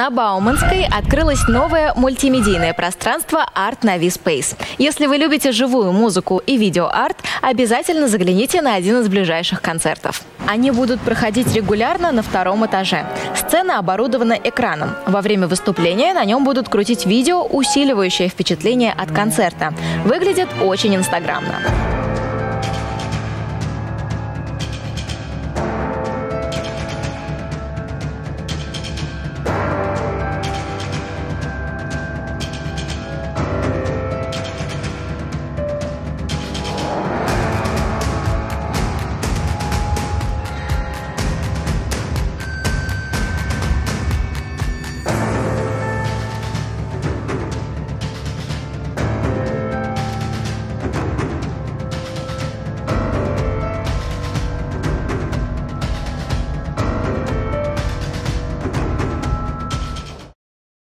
На Бауманской открылось новое мультимедийное пространство Art Navi Space. Если вы любите живую музыку и видеоарт, обязательно загляните на один из ближайших концертов. Они будут проходить регулярно на втором этаже. Сцена оборудована экраном. Во время выступления на нем будут крутить видео, усиливающее впечатление от концерта. Выглядит очень инстаграмно.